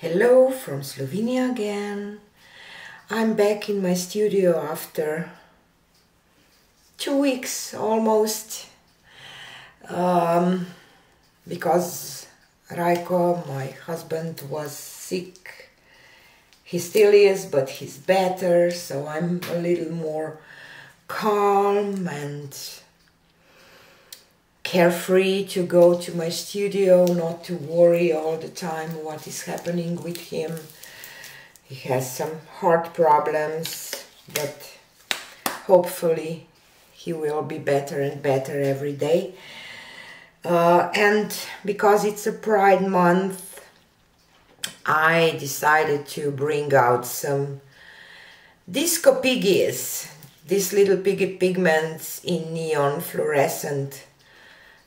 Hello from Slovenia again. I'm back in my studio after two weeks almost um, because Raiko, my husband, was sick. He still is, but he's better, so I'm a little more calm and carefree to go to my studio, not to worry all the time what is happening with him. He has some heart problems, but hopefully he will be better and better every day. Uh, and because it's a Pride month, I decided to bring out some disco piggies, these little piggy pigments in neon fluorescent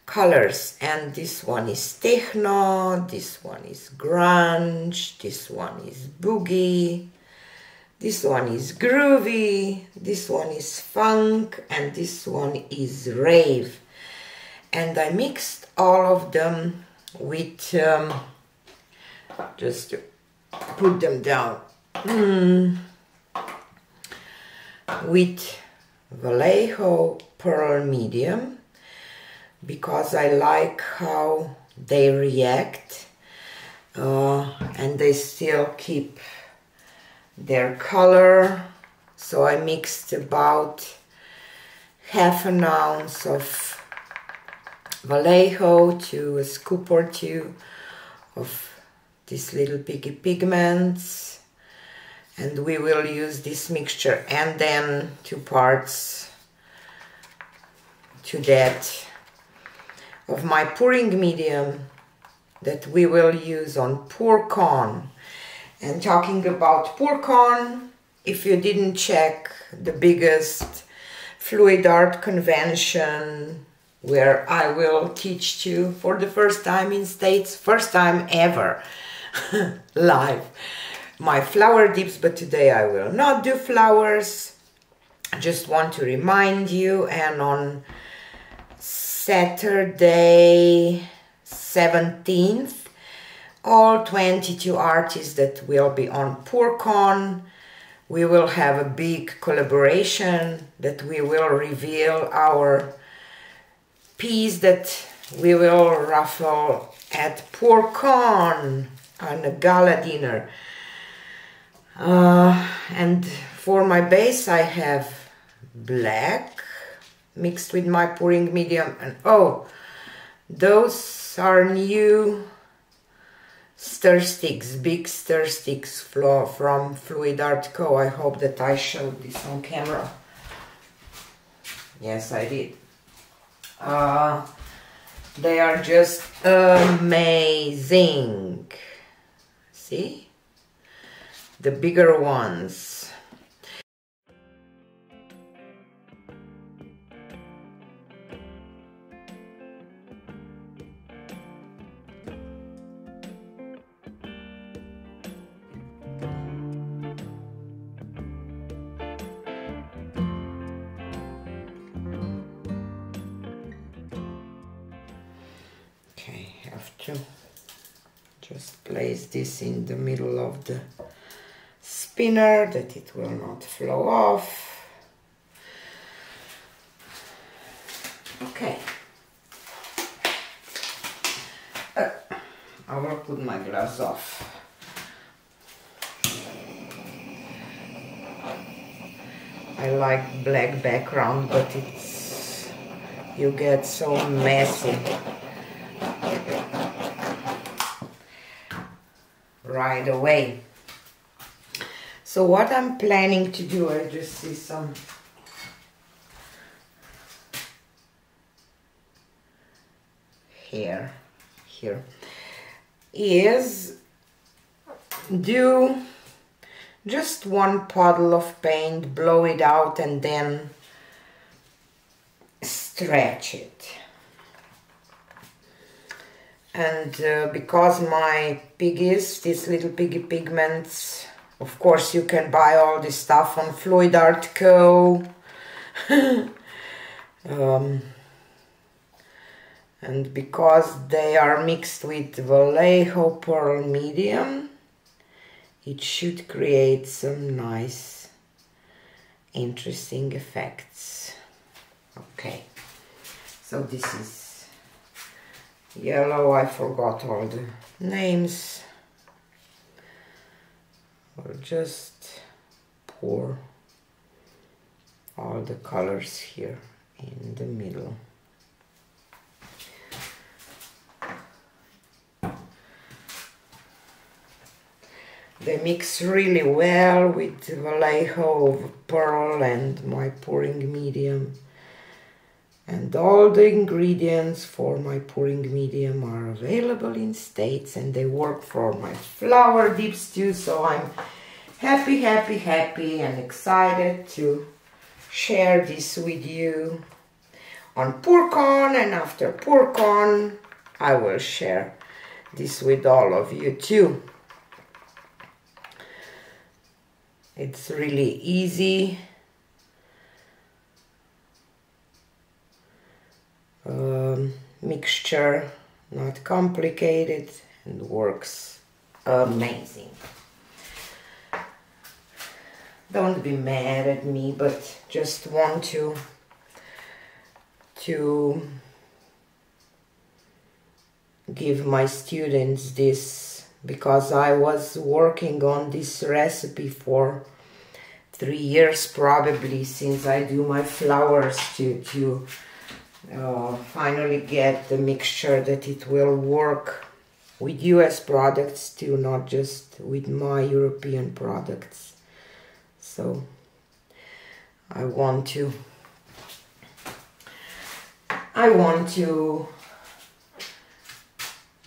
colors. And this one is techno this one is grunge this one is boogie this one is groovy this one is funk and this one is rave. And I mixed all of them with um, just to put them down. Mm, with Vallejo Pearl Medium because I like how they react uh, and they still keep their color. So I mixed about half an ounce of Vallejo to a scoop or two of these little piggy pigments. And we will use this mixture and then two parts to that of my pouring medium that we will use on PourCon. And talking about PourCon, if you didn't check the biggest fluid art convention where I will teach you for the first time in States, first time ever, live, my flower dips, but today I will not do flowers. I just want to remind you and on Saturday 17th all 22 artists that will be on PourCon we will have a big collaboration that we will reveal our piece that we will raffle at PourCon on a gala dinner. Uh, and for my base I have black mixed with my pouring medium. And oh those are new stir sticks big stir sticks from fluid art co. I hope that i showed this on camera. Yes i did. Uh, they are just amazing. See? The bigger ones just place this in the middle of the spinner that it will not flow off. Okay. Uh, I will put my glass off. I like black background, but it's you get so messy. Right away. So what I'm planning to do, I just see some hair here, is do just one puddle of paint, blow it out and then stretch it and uh, because my piggies, these little piggy pigments, of course you can buy all this stuff on Fluid Art Co. um, and because they are mixed with Vallejo Pearl Medium, it should create some nice interesting effects okay so this is yellow I forgot all the names or just pour all the colors here in the middle They mix really well with Vallejo pearl and my pouring medium. And all the ingredients for my pouring medium are available in States and they work for my flower dips too. So I'm happy, happy, happy and excited to share this with you on PourCon and after PourCon I will share this with all of you too. It's really easy. Um, mixture, not complicated and works amazing. Don't be mad at me, but just want to to give my students this because I was working on this recipe for three years probably since I do my flowers to, to uh, finally get the mixture that it will work with US products too, not just with my European products. So I want to I want to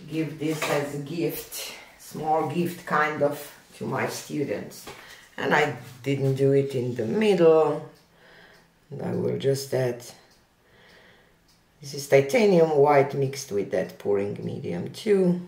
give this as a gift small gift kind of to my students. And I didn't do it in the middle. I will just add, this is titanium white mixed with that pouring medium too.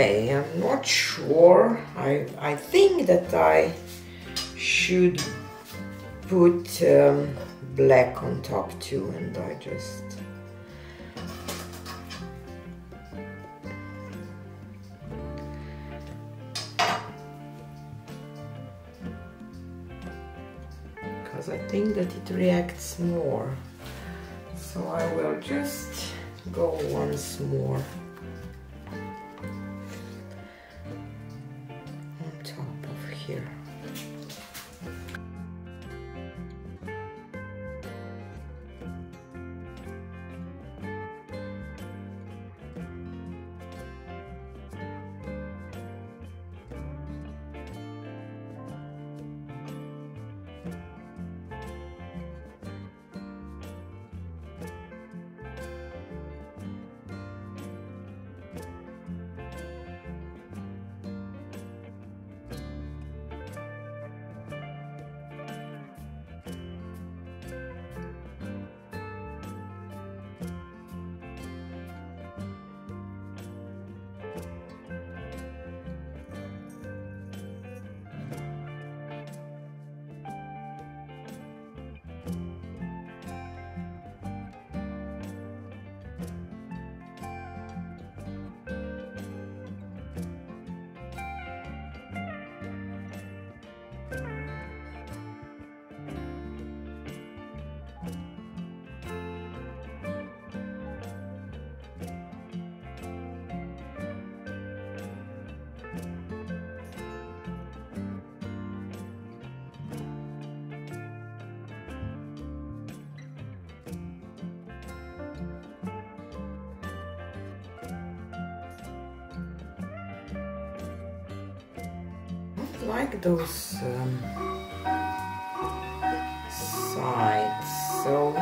Okay, I'm not sure. I, I think that I should put um, black on top too and I just because I think that it reacts more so I will just go once more like those um, sides. So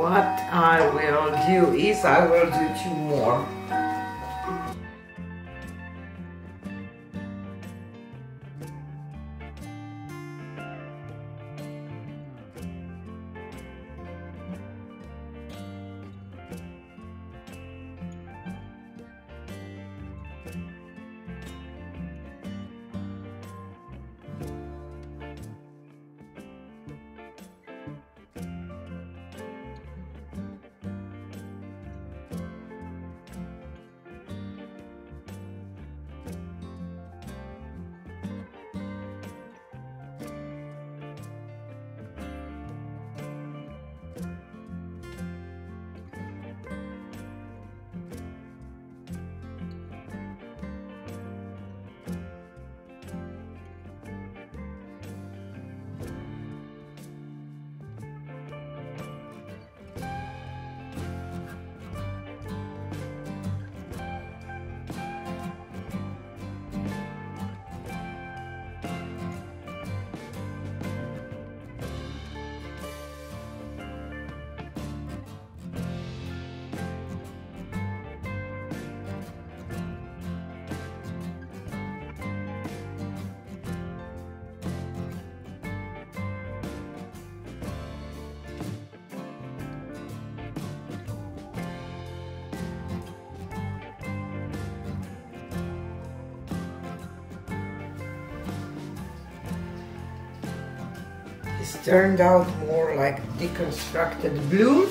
what I will do is I will do two more It's turned out more like deconstructed blue.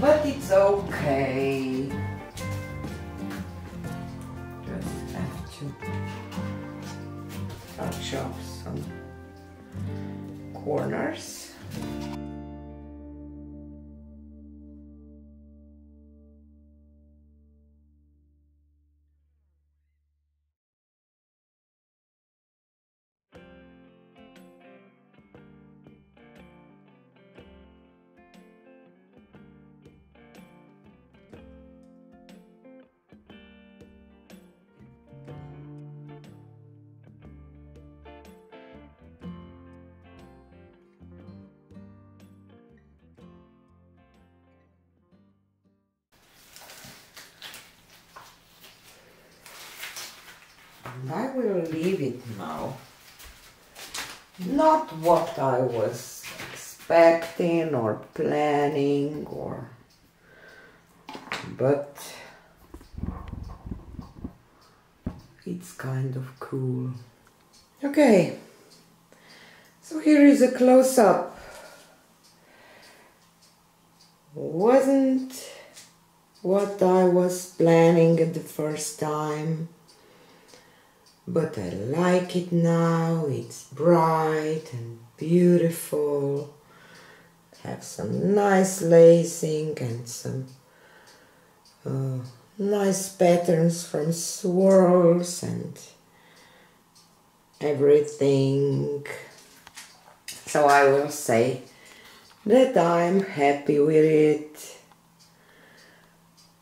But it's okay. Just have to touch up some corners. And I will leave it now. Not what I was expecting or planning or but it's kind of cool. Okay, so here is a close-up. Wasn't what I was planning at the first time but I like it now. It's bright and beautiful. Have some nice lacing and some uh, nice patterns from swirls and everything. So I will say that I'm happy with it.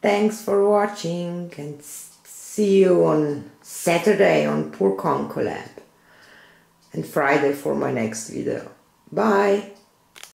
Thanks for watching and see you on Saturday on PourCon Collab and Friday for my next video. Bye!